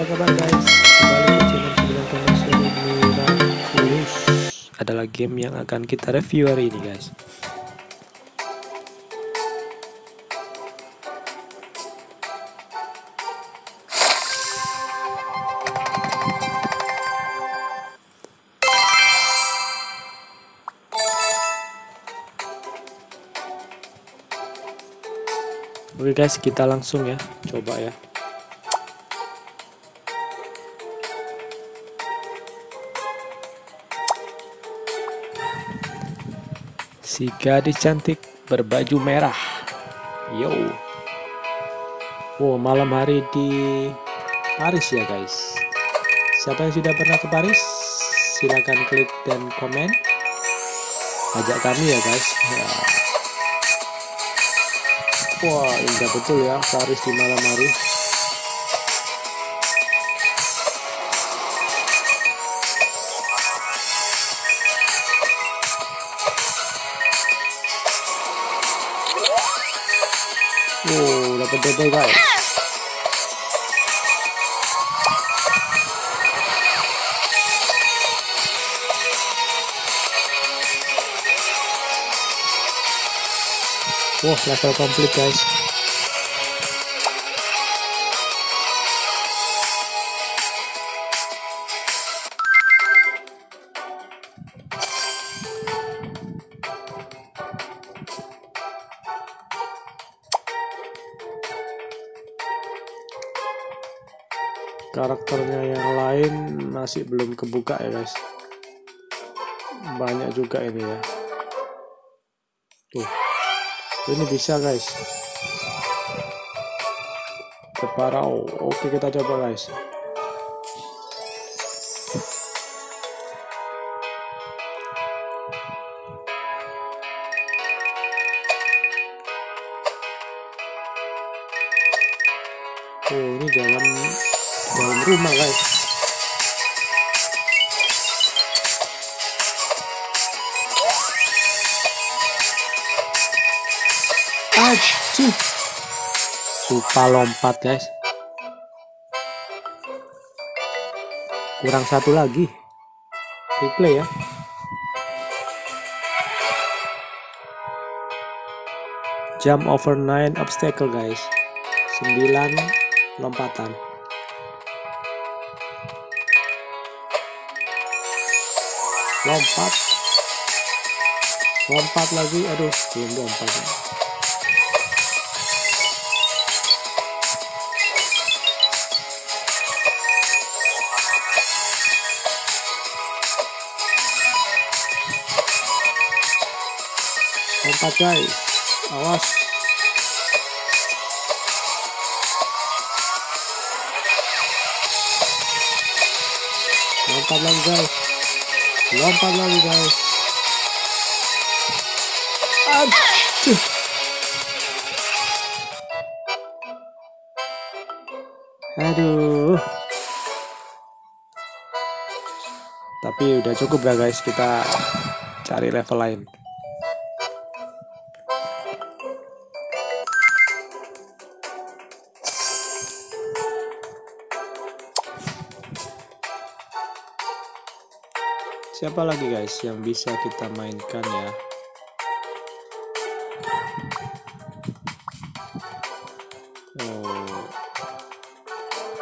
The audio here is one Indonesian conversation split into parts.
apa kabar guys? Kembali ke channel 9 seri Miraculous Adalah game yang akan kita review hari ini guys Oke guys, kita langsung ya, coba ya. Si gadis cantik berbaju merah. Yo. Wow, malam hari di Paris ya guys. Siapa yang sudah pernah ke Paris? Silahkan klik dan komen. Ajak kami ya guys. Ya. Wah, indah betul ya Paris di malam hari. Wow, dapat double guys. Wah, level komplit guys. Karakternya yang lain masih belum kebuka ya guys. Banyak juga ini ya. Tuh. Ini bisa guys. Keparau. Oke kita coba guys. Oh ini dalam dalam rumah guys. Aduh. Lupa lompat guys. Kurang satu lagi. Replay ya. Jump over 9 obstacle guys. 9 lompatan. Lompat. Lompat lagi. Aduh, belum lompat. lompat guys awas lompat lagi guys lompat lagi guys. Aduh. Aduh. Tapi udah cukup ya guys. Kita cari level lain siapa lagi guys yang bisa kita mainkan ya? Oh.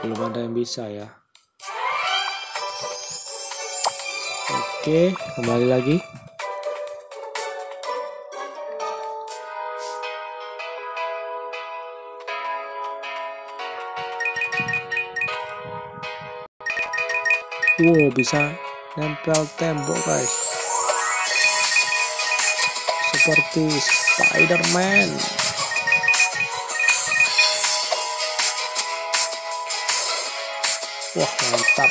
Belum ada yang bisa ya. Oke kembali lagi. Wow bisa nempel tembok guys. Seperti Spider-Man. Wah mantap.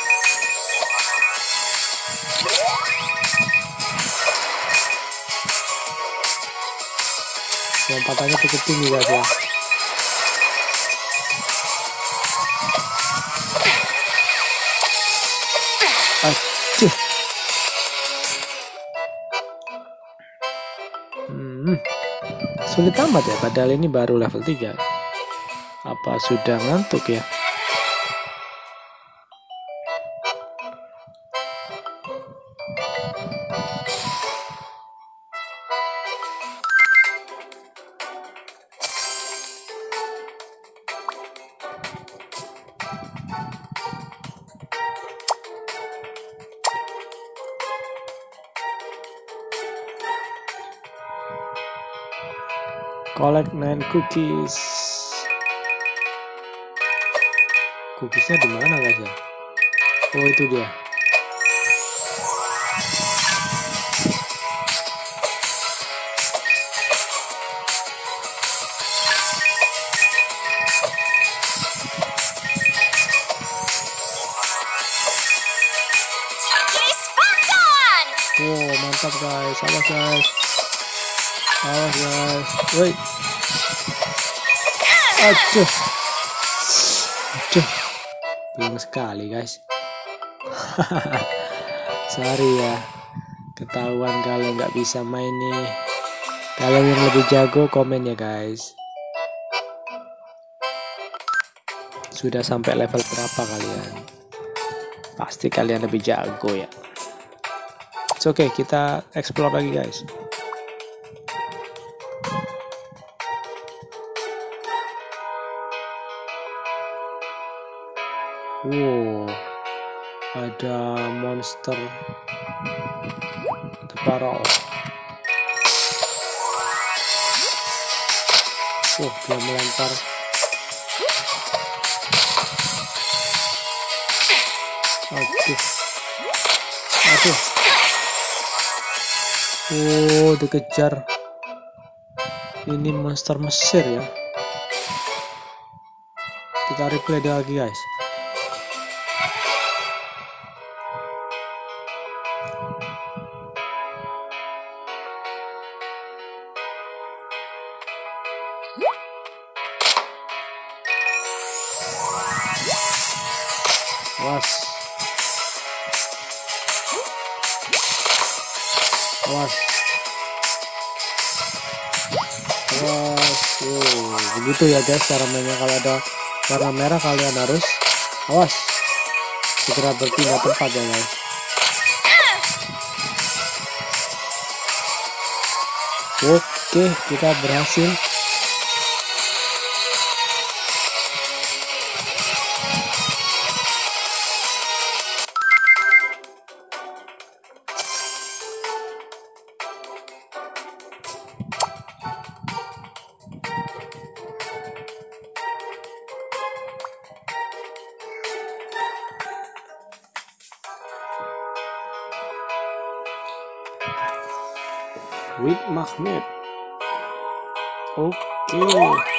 Lompatannya cukup tinggi guys ya Sulit amat ya, padahal ini baru level 3. Apa sudah ngantuk ya? Collect nine cookies cookiesnya di mana guys ya oh itu dia Wow, mantap guys. Awas guys. Awas guys. Woi. Aduh. Aduh. Belum sekali guys. Sorry ya. Ketahuan kalau nggak bisa main nih. Kalau yang lebih jago komen ya guys. Sudah sampai level berapa kalian? Pasti kalian lebih jago ya. Oke, okay, kita explore lagi guys. Monster Teparol. Wow, dia melempar Aduh. Aduh. Oh, dikejar. Ini monster Mesir ya. Kita replay lagi, guys. Begitu ya guys cara mainnya. Kalau ada warna merah kalian harus awas. Segera berpindah tempat ya guys. Oke kita berhasil with magnet oke okay.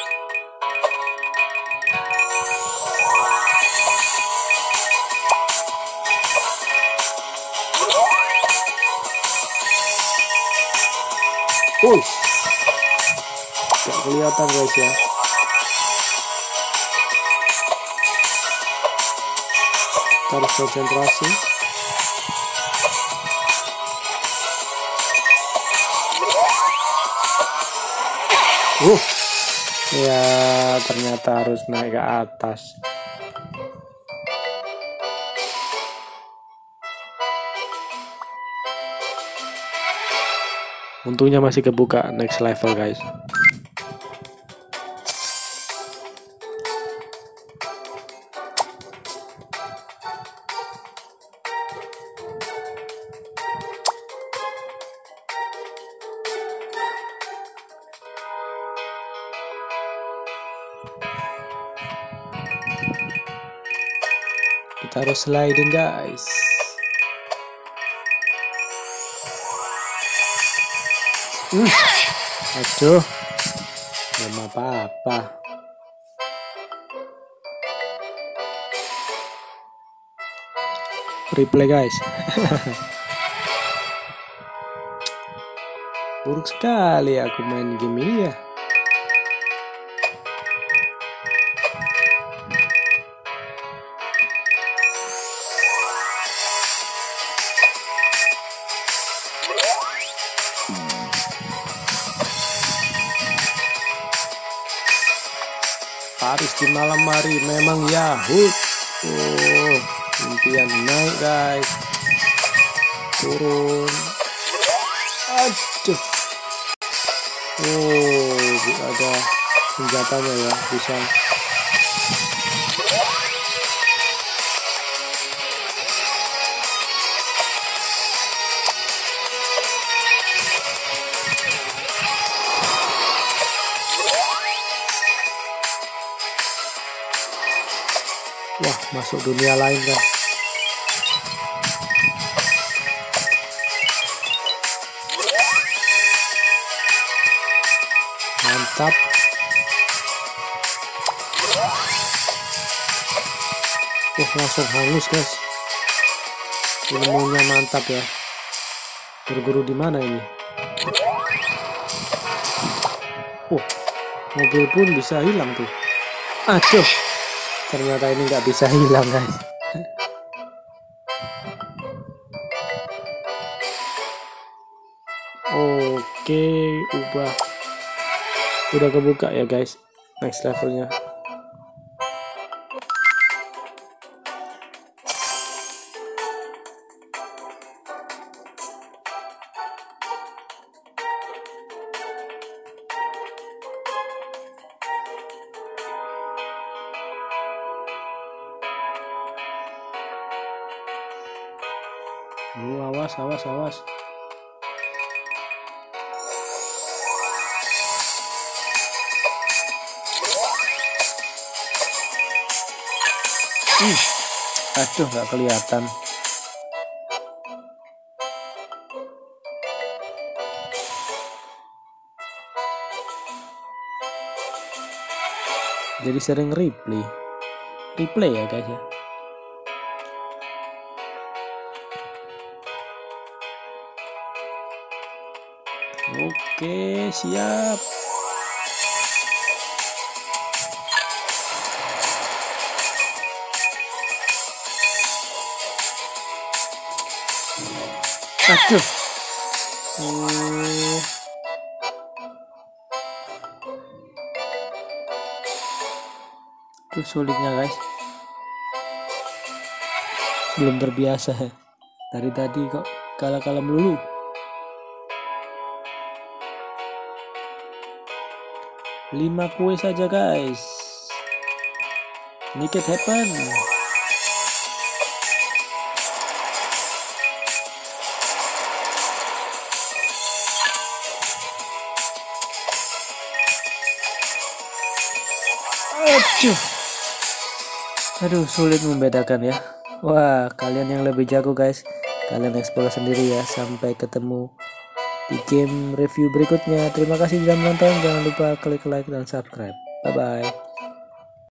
Uh, gak kelihatan guys ya. Harus konsentrasi. Uh, ya ternyata harus naik ke atas. Untungnya masih kebuka next level guys. Kita harus sliding guys. Hmm. aduh. Belum apa-apa. Replay guys. Buruk sekali aku main game ini ya Paris di malam hari memang Yahoo oh impian naik guys. Turun. Aduh. Oh ada senjatanya ya bisa masuk dunia lain kan. Mantap. Wah, langsung hangus, guys. Ilmunya mantap ya. Berguru di mana ini? Wah, mobil pun bisa hilang tuh. Aduh ternyata ini nggak bisa hilang guys. Oke ubah. Udah kebuka ya guys next levelnya Oh, awas, awas, awas. Hmm. Aduh, nggak kelihatan. Jadi sering replay. Replay ya guys ya. Oke, siap. Aduh. Uh. Tuh sulitnya guys. Belum terbiasa. Dari tadi kok kalah-kalah melulu. Lima kue saja guys. Make it happen. Aduh. Aduh sulit membedakan ya. Wah kalian yang lebih jago guys. Kalian explore sendiri ya sampai ketemu di game review berikutnya. Terima kasih sudah menonton. Jangan lupa klik like dan subscribe. Bye bye.